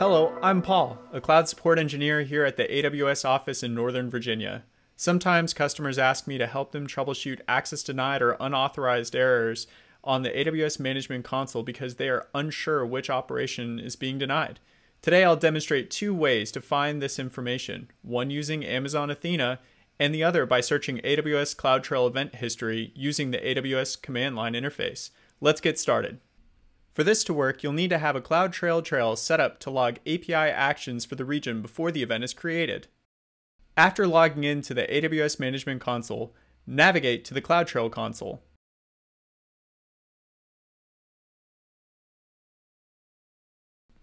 Hello, I'm Paul, a cloud support engineer here at the AWS office in Northern Virginia. Sometimes customers ask me to help them troubleshoot access denied or unauthorized errors on the AWS Management Console because they are unsure which operation is being denied. Today I'll demonstrate two ways to find this information, one using Amazon Athena and the other by searching AWS CloudTrail event history using the AWS command line interface. Let's get started. For this to work, you'll need to have a CloudTrail trail set up to log API actions for the region before the event is created. After logging into the AWS Management Console, navigate to the CloudTrail console.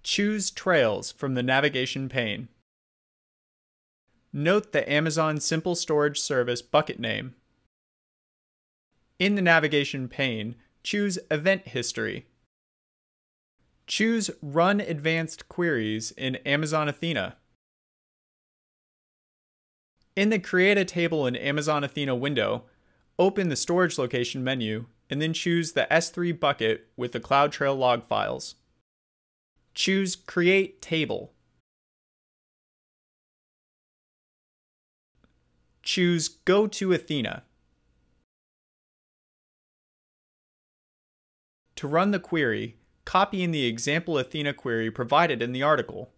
Choose Trails from the navigation pane. Note the Amazon Simple Storage Service bucket name. In the navigation pane, choose Event History. Choose Run Advanced Queries in Amazon Athena. In the Create a Table in Amazon Athena window, open the Storage Location menu and then choose the S3 bucket with the CloudTrail log files. Choose Create Table. Choose Go to Athena. To run the query, copy in the example Athena query provided in the article.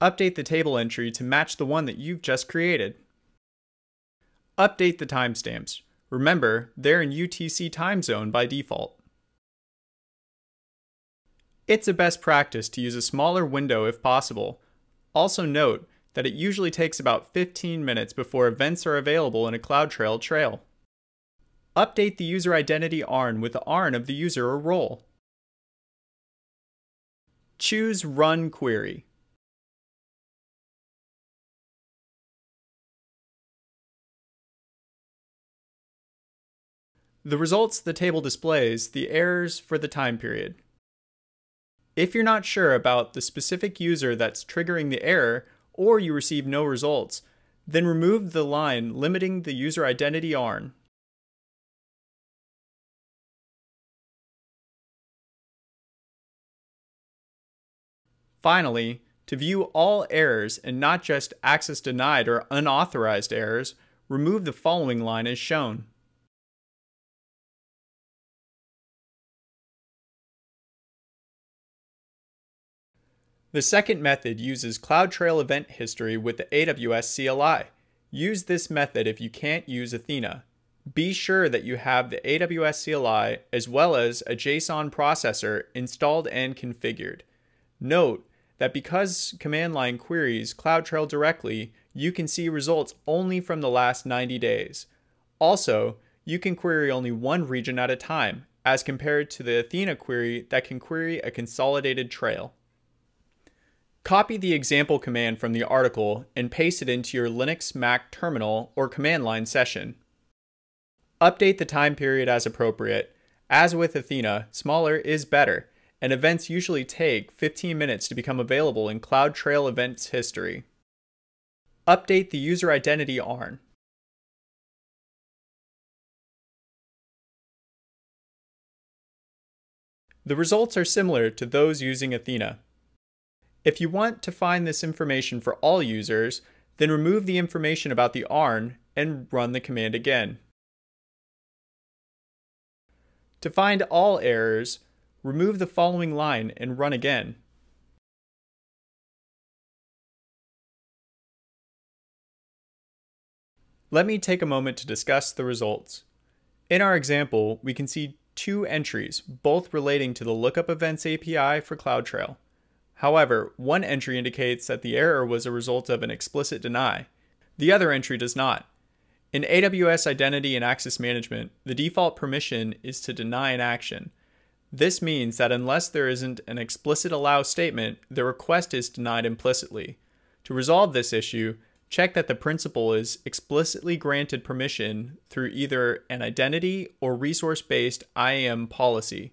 Update the table entry to match the one that you've just created. Update the timestamps. Remember, they're in UTC time zone by default. It's a best practice to use a smaller window if possible. Also note that it usually takes about 15 minutes before events are available in a CloudTrail trail. Update the user identity ARN with the ARN of the user or role. Choose Run Query. The results the table displays the errors for the time period. If you're not sure about the specific user that's triggering the error, or you receive no results, then remove the line limiting the user identity ARN. Finally, to view all errors and not just access denied or unauthorized errors, remove the following line as shown. The second method uses CloudTrail event history with the AWS CLI. Use this method if you can't use Athena. Be sure that you have the AWS CLI as well as a JSON processor installed and configured. Note that because command line queries CloudTrail directly, you can see results only from the last 90 days. Also, you can query only one region at a time, as compared to the Athena query that can query a consolidated trail. Copy the example command from the article and paste it into your Linux Mac terminal or command line session. Update the time period as appropriate. As with Athena, smaller is better, and events usually take 15 minutes to become available in CloudTrail events history. Update the user identity ARN. The results are similar to those using Athena. If you want to find this information for all users, then remove the information about the ARN and run the command again. To find all errors, remove the following line and run again. Let me take a moment to discuss the results. In our example, we can see two entries, both relating to the Lookup Events API for CloudTrail. However, one entry indicates that the error was a result of an explicit deny. The other entry does not. In AWS Identity and Access Management, the default permission is to deny an action. This means that unless there isn't an explicit allow statement, the request is denied implicitly. To resolve this issue, check that the principal is explicitly granted permission through either an identity or resource based IAM policy.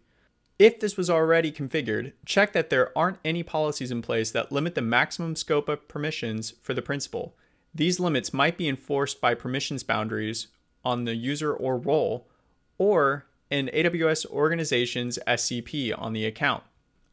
If this was already configured, check that there aren't any policies in place that limit the maximum scope of permissions for the principal. These limits might be enforced by permissions boundaries on the user or role, or an AWS organization's SCP on the account.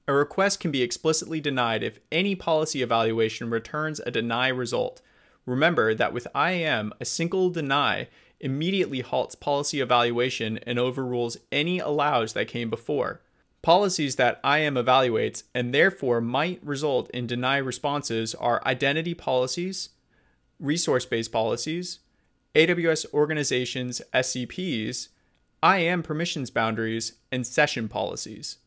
A request can be explicitly denied if any policy evaluation returns a deny result. Remember that with IAM, a single deny immediately halts policy evaluation and overrules any allows that came before. Policies that IAM evaluates and therefore might result in deny responses are identity policies, resource based policies, AWS organizations SCPs, IAM permissions boundaries, and session policies.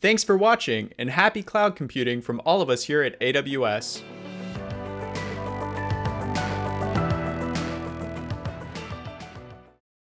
Thanks for watching and happy cloud computing from all of us here at AWS.